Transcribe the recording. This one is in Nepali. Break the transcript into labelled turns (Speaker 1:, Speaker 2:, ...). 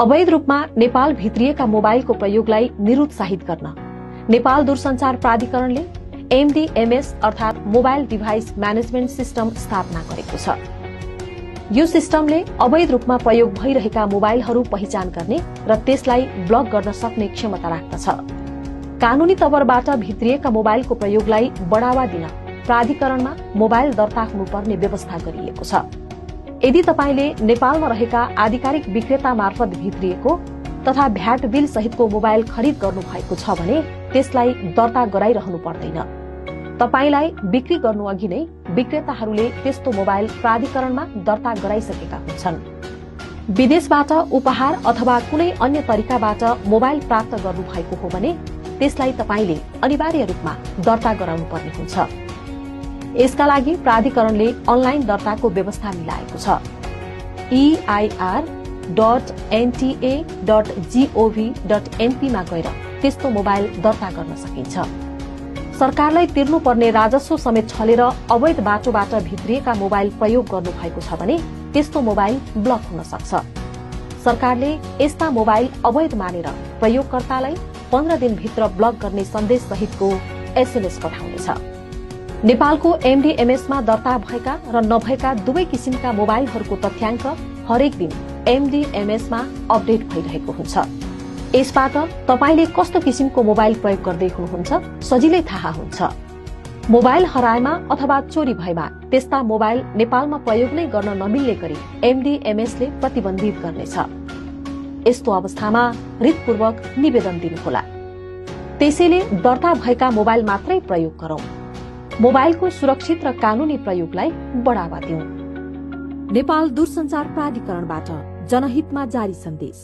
Speaker 1: अवैध रूपमा नेपाल भित्रिएका मोबाइलको प्रयोगलाई निरुत्साहित गर्न। नेपाल दूरसञ्चार प्राधिकरणले एमडीएमएस अर्थात मोबाइल डिभाइस म्यानेजमेन्ट सिस्टम स्थापना गरेको छ। यो सिस्टमले अवैध रूपमा प्रयोग भइरहेका मोबाइलहरू पहिचान गर्ने र त्यसलाई ब्लक गर्न सक्ने क्षमता राख्दछ। कानूनी तवरबाट भित्रिएका मोबाइलको प्रयोगलाई बढ़ावा दिन प्राधिकरणमा मोबाइल दर्ता हुनुपर्ने व्यवस्था गरिएको छ। यदि तपाईँले नेपालमा रहेका आधिकारिक विक्रेता मार्फत भित्रिएको तथा भ्याट बिल सहितको मोबाइल खरिद गर्नु भएको छ भने त्यसलाई दर्ता गराइरहनु पर्दैन। तपाईँलाई बिक्री गर्नु अघि नै विक्रेताहरूले त्यस्तो मोबाइल प्राधिकरणमा दर्ता गराइसकेका हुन्छन्। विदेशबाट उपहार अथवा कुनै अन्य तरिकाबाट मोबाइल प्राप्त गर्नु भएको हो भने त्यसलाई तपाईँले अनिवार्य रूपमा दर्ता गराउनु पर्ने हुन्छ। यसका लागि प्राधिकरणले अनलाइन दर्ताको व्यवस्था मिलाएको छ। EIR dot NTA dot gov dot एनपीमा गएर त्यस्तो मोबाइल दर्ता गर्न सकिन्छ। सरकारलाई तिर्नुपर्ने राजस्व समेत छलेर अवैध बाटोबाट भित्रिएका मोबाइल प्रयोग गर्नु भएको छ भने त्यस्तो मोबाइल ब्लक हुन सक्छ। सरकारले यस्ता मोबाइल अवैध मानेर प्रयोगकर्तालाई पन्ध्र दिनभित्र ब्लक गर्ने सन्देश सहितको एसएमएस पठाउनेछ। नेपालको एमडीएमएसमा दर्ता भएका र नभएका दुवै किसिमका मोबाइलहरूको तथ्याङ्क हरेक दिन एमडीएमएसमा अपडेट भइरहेको हुन्छ। यसबाट तपाईँले कस्तो किसिमको मोबाइल प्रयोग गर्दै हुनुहुन्छ सजिलै थाहा हुन्छ। मोबाइल हराएमा अथवा चोरी भएमा त्यस्ता मोबाइल नेपालमा प्रयोग नै गर्न नमिल्ने गरी एमडीएमएसले प्रतिबन्धित गर्नेछ। यस्तो अवस्थामा हृदपूर्वक निवेदन दिनुहोला। त्यसैले दर्ता भएका मोबाइल मात्रै प्रयोग गरौं। मोबाइलको सुरक्षित र कानूनी प्रयोगलाई बढ़ावा दिउँ। नेपाल दूरसञ्चार प्राधिकरणबाट जनहितमा जारी सन्देश।